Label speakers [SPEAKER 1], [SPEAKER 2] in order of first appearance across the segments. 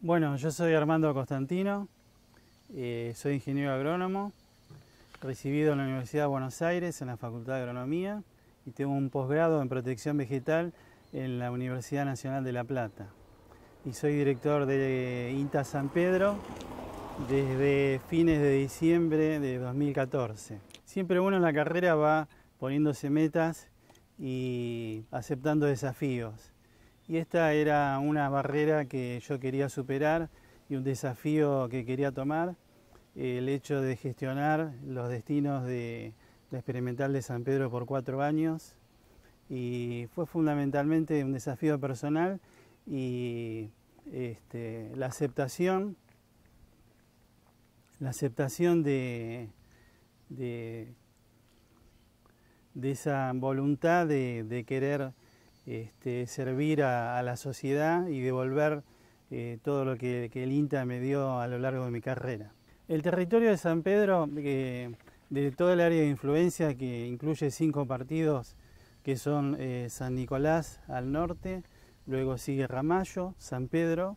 [SPEAKER 1] Bueno, yo soy Armando Constantino, eh, soy ingeniero agrónomo, recibido en la Universidad de Buenos Aires en la Facultad de Agronomía y tengo un posgrado en protección vegetal en la Universidad Nacional de La Plata. Y soy director de INTA San Pedro desde fines de diciembre de 2014. Siempre uno en la carrera va poniéndose metas y aceptando desafíos. Y esta era una barrera que yo quería superar y un desafío que quería tomar, el hecho de gestionar los destinos de la experimental de San Pedro por cuatro años. Y fue fundamentalmente un desafío personal y este, la aceptación, la aceptación de, de, esa voluntad de querer este, servir a, la sociedad y devolver eh, todo lo que, el INTA me dio a lo largo de mi carrera. El territorio de San Pedro, de todo el área de influencia, que incluye cinco partidos, que son eh, San Nicolás al norte, luego sigue Ramallo, San Pedro,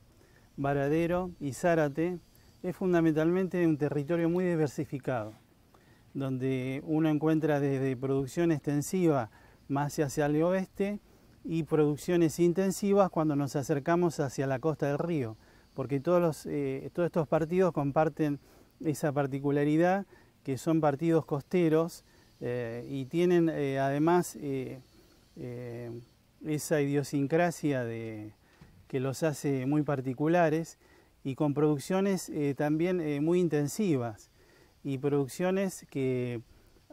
[SPEAKER 1] Varadero y Zárate, es fundamentalmente un territorio muy diversificado, donde uno encuentra desde producción extensiva más hacia el oeste, y producciones intensivas cuando nos acercamos hacia la costa del río, porque todos, eh, todos estos partidos comparten esa particularidad que son partidos costeros eh, y tienen eh, además esa idiosincrasia de, que los hace muy particulares y con producciones también muy intensivas y producciones que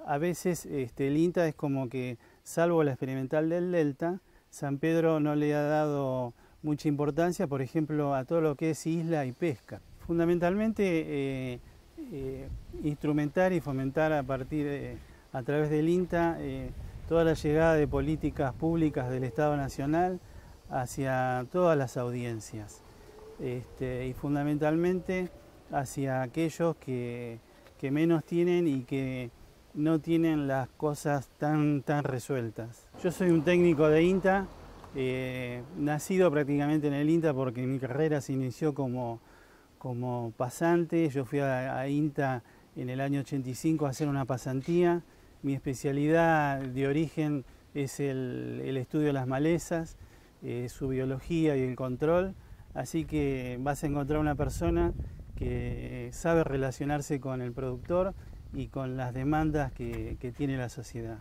[SPEAKER 1] a veces este, el INTA es como que, salvo la experimental del Delta, San Pedro no le ha dado mucha importancia, por ejemplo, a todo lo que es isla y pesca. Fundamentalmente, eh, eh, instrumentar y fomentar a partir, a través del INTA, eh, toda la llegada de políticas públicas del Estado Nacional hacia todas las audiencias este, y fundamentalmente hacia aquellos que, que menos tienen y que no tienen las cosas tan, tan resueltas. Yo soy un técnico de INTA, eh, nacido prácticamente en el INTA porque mi carrera se inició como, como pasante. Yo fui a, INTA en el año 85 a hacer una pasantía. Mi especialidad de origen es el, estudio de las malezas, eh, su biología y el control. Así que vas a encontrar una persona que sabe relacionarse con el productor y con las demandas que, tiene la sociedad.